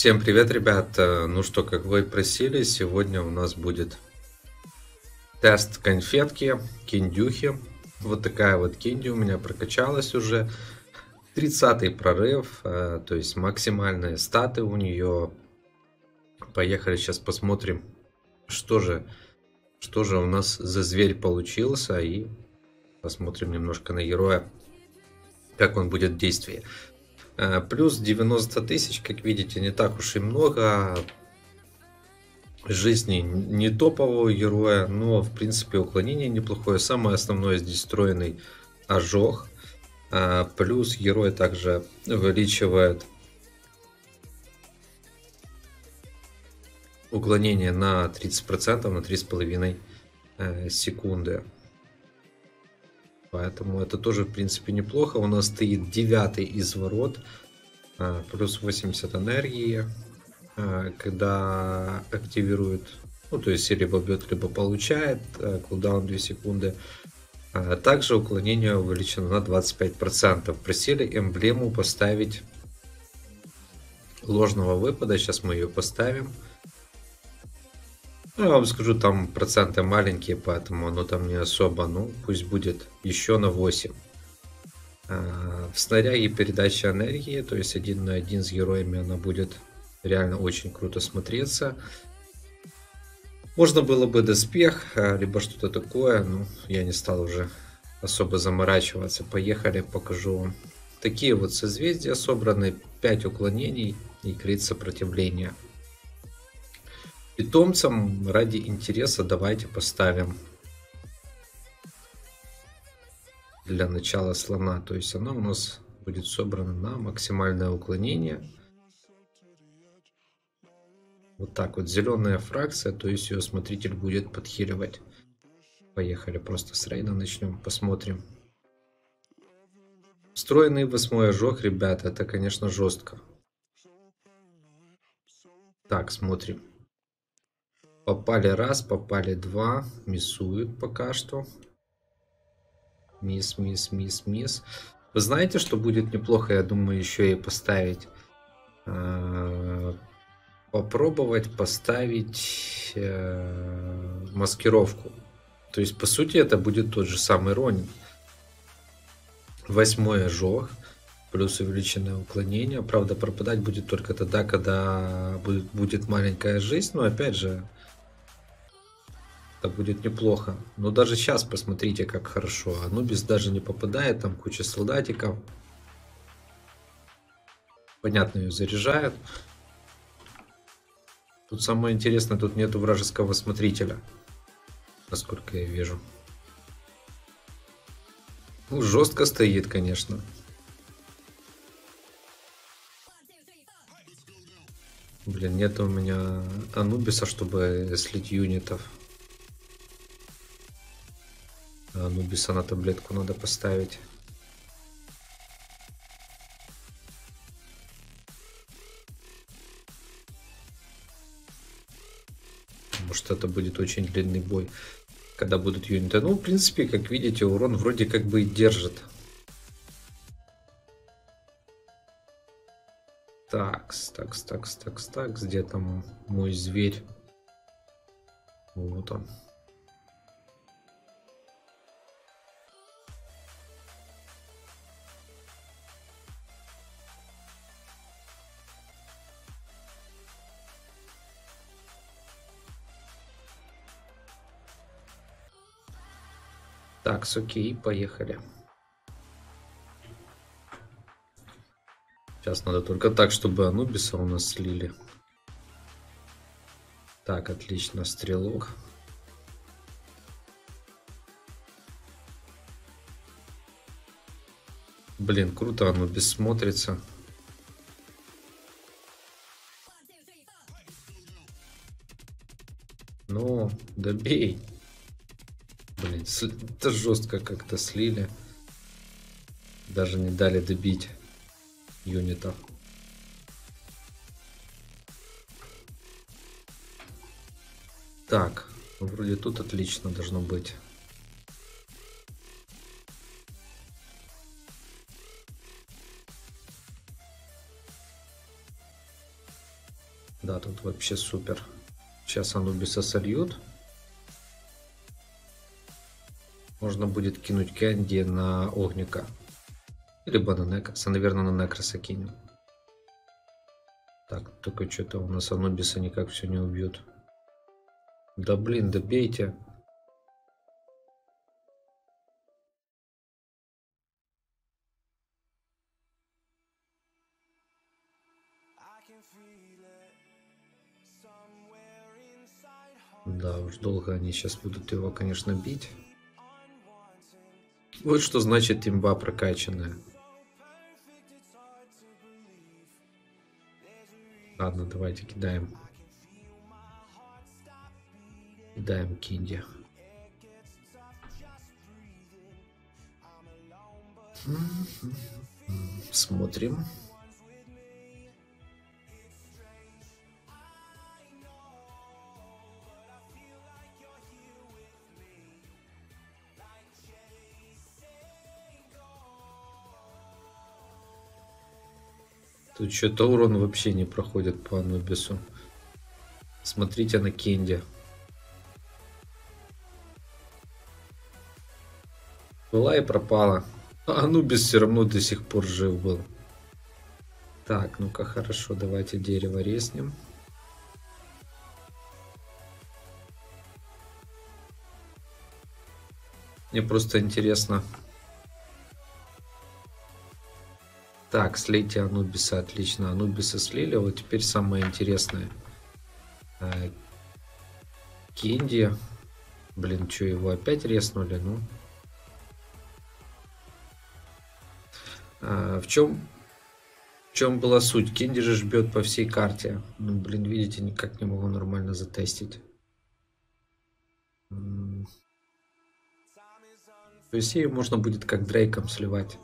Всем привет, ребят! Э, ну что, как вы просили, сегодня у нас будет тест конфетки, киндюхи. Вот такая вот кинди у меня прокачалась уже. 30 прорыв, э, то есть максимальные статы у нее. Поехали сейчас посмотрим, что же, что же у нас за зверь получился. И посмотрим немножко на героя, как он будет в действии. Э, плюс 90 тысяч, как видите, не так уж и много. Жизни не топового героя, но в принципе уклонение неплохое. Самое основное здесь встроенный ожог. Э, плюс герой также увеличивает уклонение на 30%, на 3,5 э, секунды. Поэтому это тоже, в принципе, неплохо. У нас стоит девятый изворот. А, плюс 80 энергии. А, когда активирует, ну, то есть либо бьет, либо получает. А, кулдаун 2 секунды. Также уклонение увеличено на 25%. Просили эмблему поставить ложного выпада. Сейчас мы ее поставим. Ну, я вам скажу, там проценты маленькие, поэтому оно там не особо. Ну, пусть будет еще на 8. А, в снаряге передача энергии, то есть один на один с героями она будет реально очень круто смотреться. Можно было бы доспех, а, либо что-то такое, но я не стал уже особо заморачиваться. Поехали, покажу вам. Такие вот созвездия собраны, 5 уклонений и крит сопротивления. Питомцам ради интереса давайте поставим для начала слона. То есть она у нас будет собрана на максимальное уклонение. Вот так вот. Зеленая фракция, то есть ее смотритель будет подхиливать. Поехали просто с рейда начнем, посмотрим. Встроенный восьмой ожог, ребята, это, конечно, жестко. Так, смотрим. Попали раз, попали два. Миссуют пока что. Мисс, мисс, мисс, мисс. Вы знаете, что будет неплохо, я думаю, еще и поставить... Э, попробовать поставить э, маскировку. То есть, по сути, это будет тот же самый Ронин. Восьмой ожог. Плюс увеличенное уклонение. Правда, пропадать будет только тогда, когда будет, будет маленькая жизнь. Но опять же, это будет неплохо. Но даже сейчас посмотрите, как хорошо. Анубис даже не попадает, там куча солдатиков. Понятно, ее заряжают. Тут самое интересное, тут нету вражеского смотрителя. Насколько я вижу. Ну, жестко стоит, конечно. Блин, нет у меня Анубиса, чтобы слить юнитов. Нубиса на таблетку надо поставить. Может это будет очень длинный бой, когда будут юниты. Ну, в принципе, как видите, урон вроде как бы и держит. Такс, такс, такс, такс, такс. Где там мой зверь? Вот он. Так, окей, поехали. Сейчас надо только так, чтобы Анубиса у нас слили. Так, отлично, стрелок. Блин, круто Анубис смотрится. Ну, добей. Блин, это жестко как-то слили. Даже не дали добить юнитов. Так, вроде тут отлично должно быть. Да, тут вообще супер. Сейчас Анубиса сольют. Можно будет кинуть Кэнди на Огника. Либо на Некроса. Наверное, на Некроса кинем. Так, только что-то у нас Анубиса никак все не убьют. Да блин, добейте. Да, уж долго они сейчас будут его, конечно, бить. Вот что значит имба прокачанная. Ладно, давайте кидаем. Кидаем Кинди. Смотрим. Тут что-то урон вообще не проходит по Анубису. Смотрите на Кенди. Была и пропала. А Анубис все равно до сих пор жив был. Так, ну-ка хорошо, давайте дерево резнем. Мне просто интересно, Так, слейте Анубиса, отлично. Анубиса слили, вот теперь самое интересное. А, Кенди. Блин, что, его опять резнули? Ну. А, в чем в чем была суть? Кенди же жбет по всей карте. Ну, блин, видите, никак не могу нормально затестить. То есть ее можно будет как Дрейком сливать.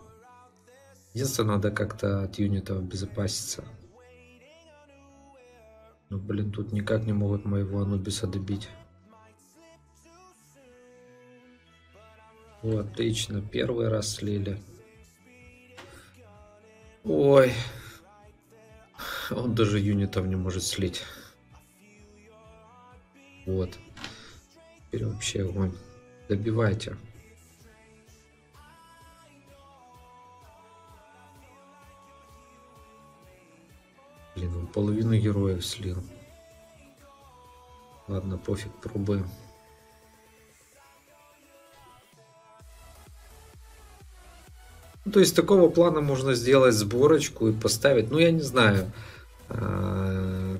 Единственное, надо как-то от юнитов обезопаситься. Ну, блин, тут никак не могут моего Анубиса добить. О, отлично, первый раз слили. Ой. Он даже юнитов не может слить. Вот. Теперь вообще огонь. Добивайте. Блин, он половину героев слил. Ладно, пофиг, пробуем. Ну, то есть такого плана можно сделать сборочку и поставить, ну я не знаю, а,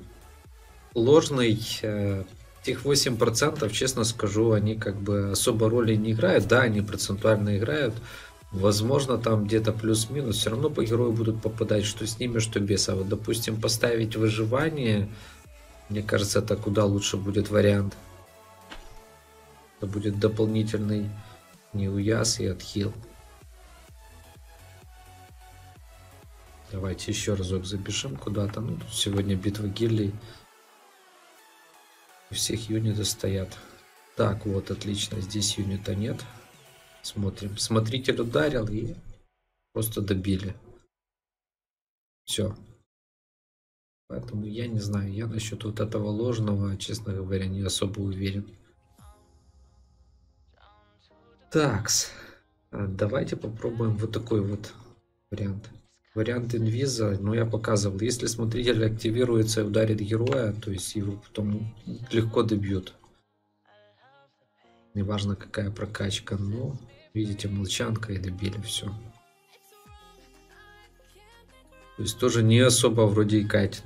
ложный э, тех 8%, честно скажу, они как бы особо роли не играют. Да, они процентуально играют, Возможно, там где-то плюс-минус, все равно по герою будут попадать, что с ними, что без. А вот, допустим, поставить выживание, мне кажется, это куда лучше будет вариант. Это будет дополнительный неуяз и отхил. Давайте еще разок забежим куда-то. Ну, тут сегодня битва гильдий. У всех юниты стоят. Так, вот, отлично. Здесь юнита нет. Смотрим. Смотритель ударил и просто добили. Все. Поэтому я не знаю. Я насчет вот этого ложного, честно говоря, не особо уверен. Такс. А, давайте попробуем вот такой вот вариант. Вариант инвиза, ну я показывал. Если смотритель активируется и ударит героя, то есть его потом легко добьют. Неважно какая прокачка, но Видите, молчанка и добили все. То есть тоже не особо вроде и катит.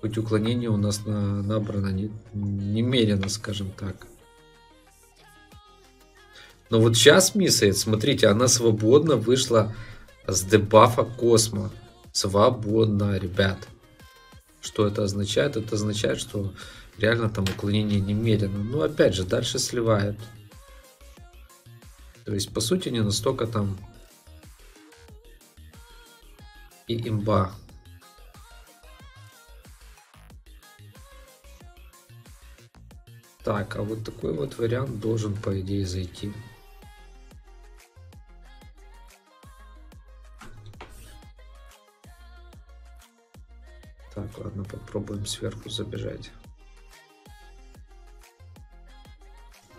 Хоть уклонение у нас на, набрано не, немерено, скажем так. Но вот сейчас миссает, смотрите, она свободно вышла с дебафа Космо. Свободно, ребят. Что это означает? Это означает, что реально там уклонение немерено. Но опять же, дальше сливает. То есть, по сути, не настолько там и имба. Так, а вот такой вот вариант должен, по идее, зайти. Так, ладно, попробуем сверху забежать.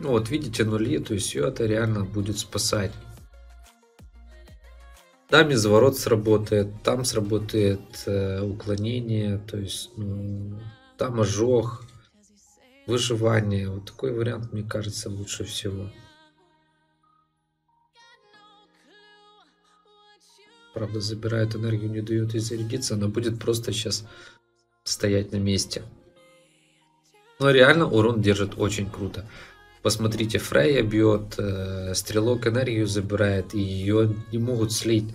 Ну вот видите нули, то есть все это реально будет спасать. Там изворот сработает, там сработает э, уклонение, то есть ну, там ожог, выживание. Вот такой вариант, мне кажется, лучше всего. Правда, забирает энергию, не дает ей зарядиться. Она будет просто сейчас стоять на месте. Но реально урон держит очень круто. Посмотрите, Фрейя бьет, э, стрелок энергию забирает, и ее не могут слить.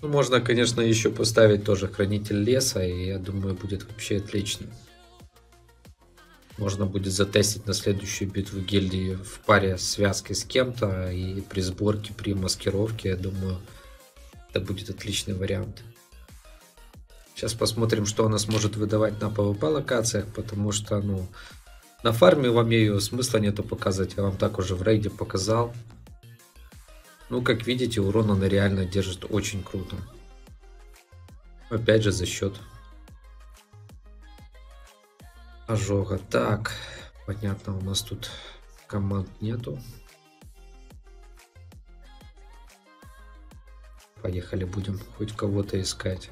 Ну, можно, конечно, еще поставить тоже хранитель леса, и я думаю, будет вообще отлично. Можно будет затестить на следующую битву гильдии в паре связкой с кем-то, и при сборке, при маскировке, я думаю, это будет отличный вариант. Сейчас посмотрим, что она сможет выдавать на PvP локациях, потому что, ну, на фарме вам ее смысла нету показывать, я вам так уже в рейде показал. Ну, как видите, урон она реально держит очень круто. Опять же, за счет ожога. Так, понятно, у нас тут команд нету. Поехали, будем хоть кого-то искать.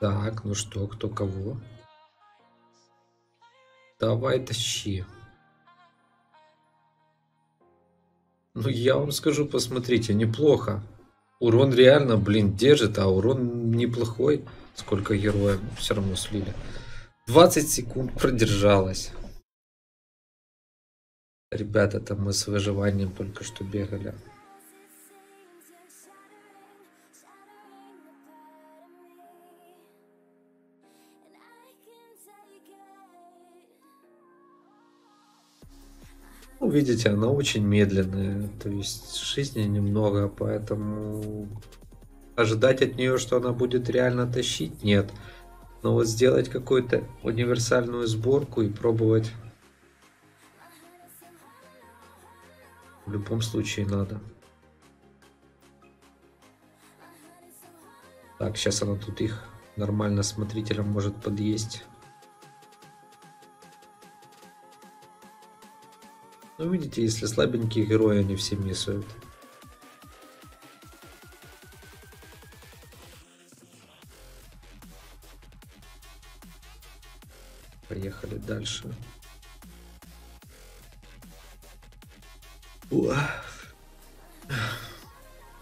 Так, ну что, кто кого? Давай тащи. Ну, я вам скажу, посмотрите, неплохо. Урон реально, блин, держит, а урон неплохой. Сколько героев все равно слили. 20 секунд продержалась. Ребята, там мы с выживанием только что бегали. Ну, видите, она очень медленная, то есть жизни немного, поэтому ожидать от нее, что она будет реально тащить, нет. Но вот сделать какую-то универсальную сборку и пробовать в любом случае надо. Так, сейчас она тут их нормально смотрителям может подъесть. Ну, видите, если слабенькие герои, они все миссуют. Поехали дальше. Уа.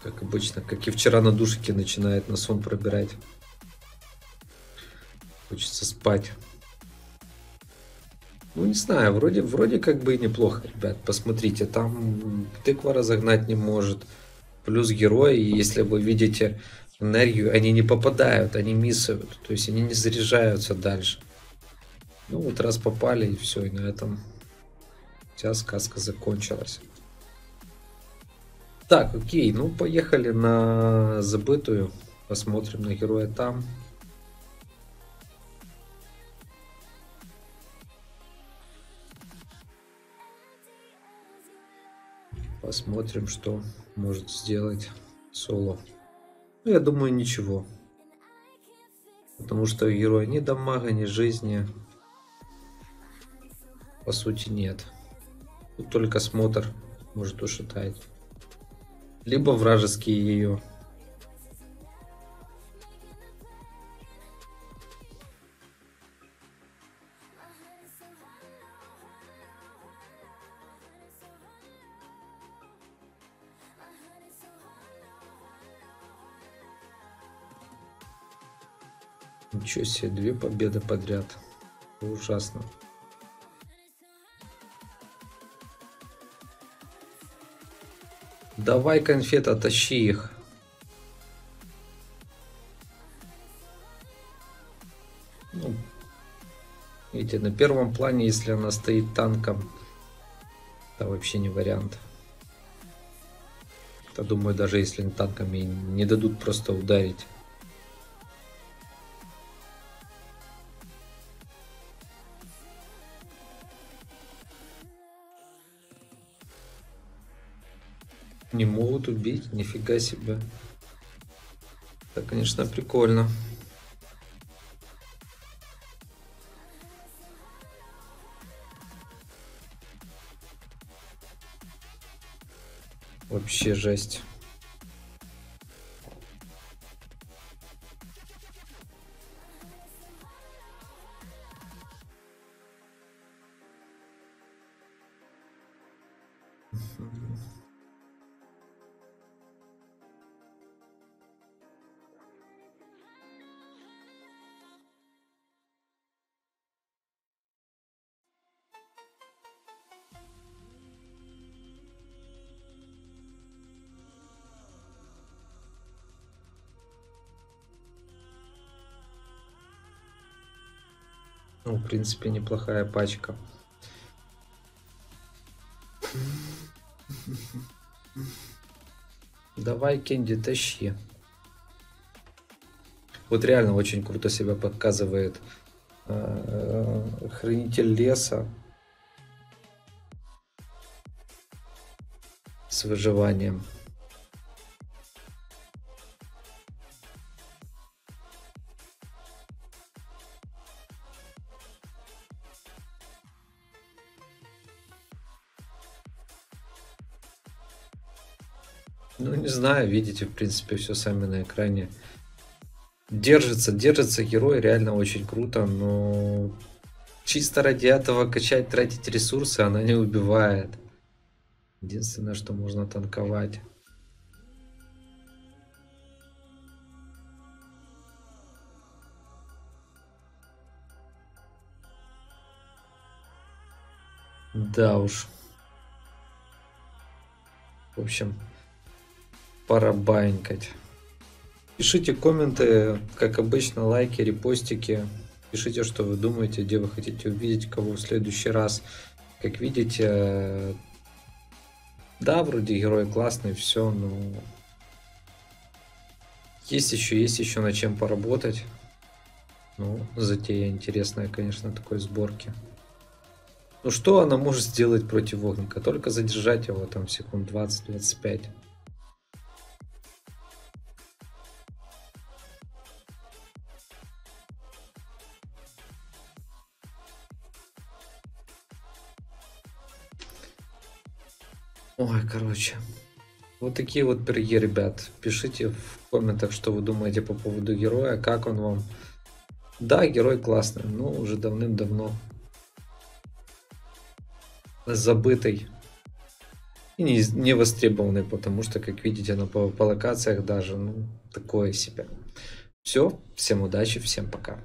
Как обычно, как и вчера на душике начинает на сон пробирать. Хочется спать. Ну, не знаю, вроде, вроде как бы и неплохо, ребят. Посмотрите, там тыква разогнать не может. Плюс герои, если вы видите энергию, они не попадают, они миссуют. То есть они не заряжаются дальше. Ну вот раз попали и все, и на этом вся сказка закончилась. Так, окей, ну поехали на забытую. Посмотрим на героя там. Посмотрим, что может сделать соло. Ну, я думаю, ничего. Потому что героя ни дамага, ни жизни по сути нет. Тут только смотр может ушатать. Либо вражеские ее Ничего себе, две победы подряд. Ужасно. Давай, конфета, тащи их. Ну, видите, на первом плане, если она стоит танком, это вообще не вариант. Я думаю, даже если танками не дадут просто ударить. Не могут убить, нифига себе. Это, конечно, прикольно. Вообще жесть. Ну, в принципе, неплохая пачка. Давай, Кенди, тащи. Вот реально очень круто себя показывает э, хранитель леса с выживанием. Ну, не знаю, видите, в принципе, все сами на экране. Держится, держится герой реально очень круто, но чисто ради этого качать, тратить ресурсы она не убивает. Единственное, что можно танковать. Да уж. В общем, пора баинькать. Пишите комменты, как обычно, лайки, репостики. Пишите, что вы думаете, где вы хотите увидеть кого в следующий раз. Как видите, да, вроде герой классный, все, но есть еще, есть еще над чем поработать. Ну, затея интересная, конечно, такой сборки. Ну что она может сделать против огника? Только задержать его там секунд 20-25. Ой, короче. Вот такие вот пироги, ребят. Пишите в комментах, что вы думаете по поводу героя, как он вам. Да, герой классный, но уже давным-давно забытый и не, не востребованный, потому что, как видите, на, по, по локациях даже, ну, такое себе. Все, всем удачи, всем пока.